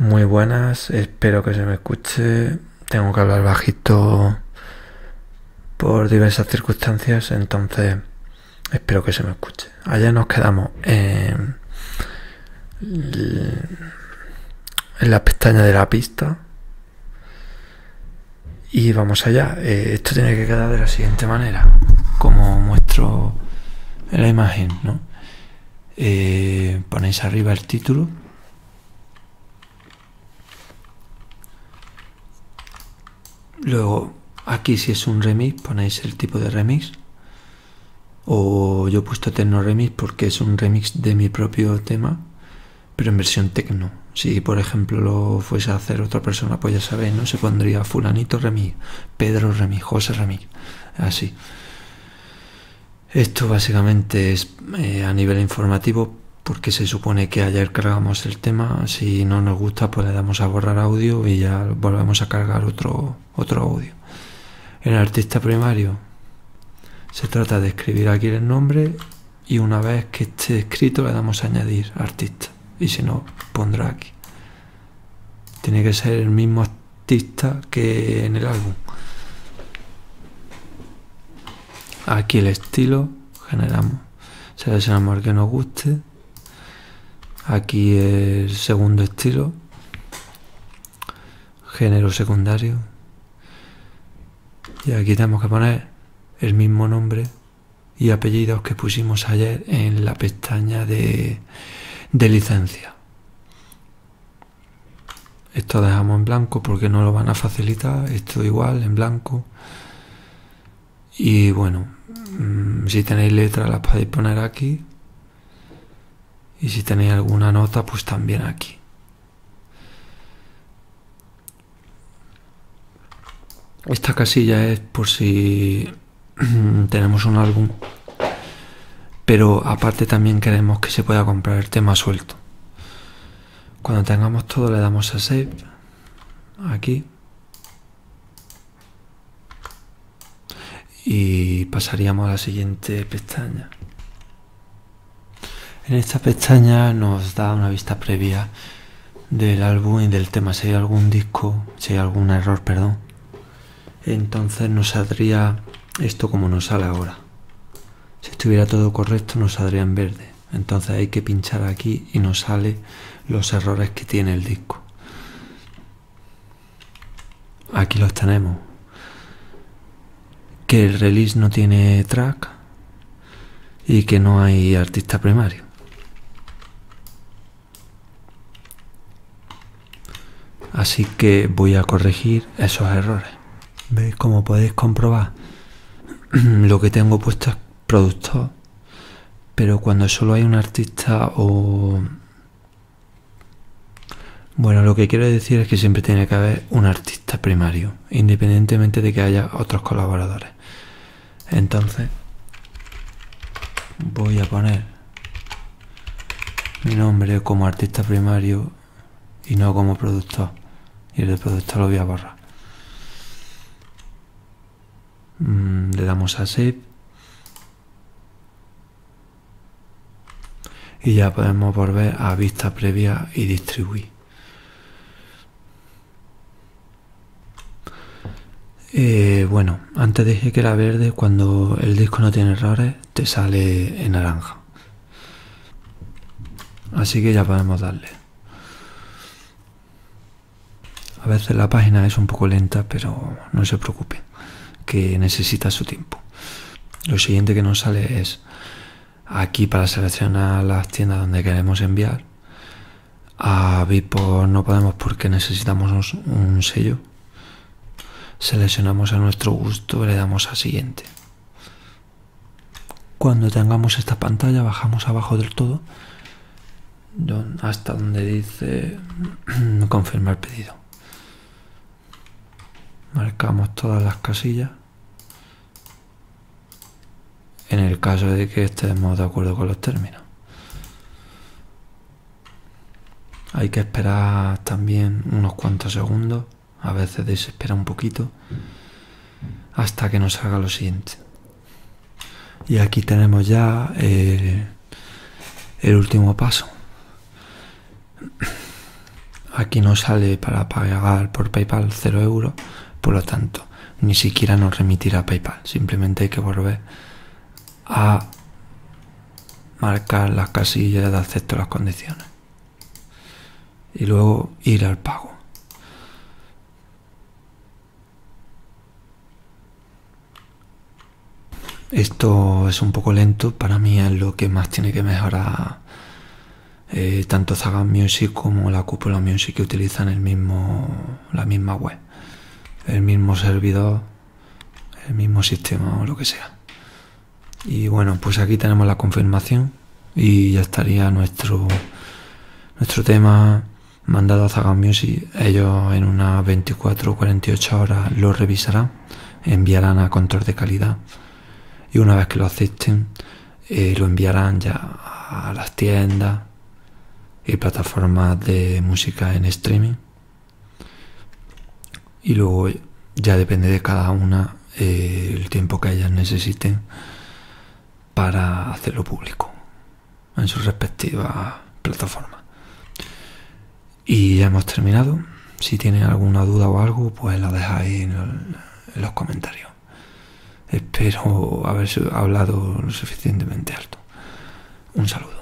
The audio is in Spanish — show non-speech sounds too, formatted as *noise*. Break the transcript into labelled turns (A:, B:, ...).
A: Muy buenas, espero que se me escuche. Tengo que hablar bajito por diversas circunstancias, entonces espero que se me escuche. Ayer nos quedamos en, la pestaña de la pista y vamos allá. Eh, esto tiene que quedar de la siguiente manera, como muestro en la imagen, ¿no? Eh, ponéis arriba el título Luego, aquí si es un remix, ponéis el tipo de remix. O yo he puesto Tecno Remix porque es un remix de mi propio tema, pero en versión tecno. Si por ejemplo lo fuese a hacer otra persona, pues ya sabéis, ¿no? Se pondría Fulanito Remix, Pedro Remix, José Remix, así. Esto básicamente es eh, a nivel informativo porque se supone que ayer cargamos el tema, si no nos gusta pues le damos a borrar audio y ya volvemos a cargar otro, otro audio. En el artista primario se trata de escribir aquí el nombre y una vez que esté escrito le damos a añadir artista y si no pondrá aquí. Tiene que ser el mismo artista que en el álbum. Aquí el estilo, generamos, seleccionamos el que nos guste Aquí el segundo estilo, género secundario. Y aquí tenemos que poner el mismo nombre y apellidos que pusimos ayer en la pestaña de, de licencia. Esto dejamos en blanco porque no lo van a facilitar. Esto igual en blanco. Y bueno, mm, si tenéis letras las podéis poner aquí y si tenéis alguna nota, pues también aquí. Esta casilla es por si *clears throat* tenemos un álbum, pero aparte también queremos que se pueda comprar el tema suelto. Cuando tengamos todo le damos a Save, aquí, y pasaríamos a la siguiente pestaña. En esta pestaña nos da una vista previa del álbum y del tema, si hay algún disco, si hay algún error, perdón. Entonces nos saldría esto como nos sale ahora. Si estuviera todo correcto nos saldría en verde. Entonces hay que pinchar aquí y nos sale los errores que tiene el disco. Aquí los tenemos. Que el release no tiene track y que no hay artista primario. Así que voy a corregir esos errores. ¿Veis? Como podéis comprobar, *clears throat* lo que tengo puesto es productor. Pero cuando solo hay un artista o... Bueno, lo que quiero decir es que siempre tiene que haber un artista primario, independientemente de que haya otros colaboradores. Entonces, voy a poner mi nombre como artista primario y no como productor y el productor lo voy a borrar. Mm, le damos a Save. Y ya podemos volver a vista previa y distribuir. Eh, bueno, antes dije que era verde, cuando el disco no tiene errores, te sale en naranja. Así que ya podemos darle. A veces la página es un poco lenta, pero no se preocupe, que necesita su tiempo. Lo siguiente que nos sale es aquí para seleccionar las tiendas donde queremos enviar. A Vipo no podemos porque necesitamos un sello. Seleccionamos a nuestro gusto y le damos a siguiente. Cuando tengamos esta pantalla bajamos abajo del todo hasta donde dice *clears throat* confirmar pedido marcamos todas las casillas en el caso de que estemos de acuerdo con los términos. Hay que esperar también unos cuantos segundos, a veces desespera un poquito, hasta que nos haga lo siguiente. Y aquí tenemos ya eh, el último paso. Aquí no sale para pagar por PayPal 0 euros, por lo tanto, ni siquiera nos remitirá PayPal. Simplemente hay que volver a marcar las casillas de acepto las condiciones y luego ir al pago. Esto es un poco lento, para mí es lo que más tiene que mejorar eh, tanto Zagan Music como la Cúpula Music que utilizan el mismo, la misma web, el mismo servidor, el mismo sistema o lo que sea. Y bueno, pues aquí tenemos la confirmación y ya estaría nuestro, nuestro tema mandado a Zagan Music. Ellos en unas 24 o 48 horas lo revisarán, enviarán a control de calidad y una vez que lo acepten eh, lo enviarán ya a las tiendas y plataformas de música en streaming y luego ya depende de cada una eh, el tiempo que ellas necesiten para hacerlo público en su respectiva plataforma y ya hemos terminado si tienen alguna duda o algo pues la dejáis en los comentarios Espero haber hablado lo suficientemente alto. Un saludo.